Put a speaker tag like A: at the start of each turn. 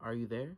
A: Are you there?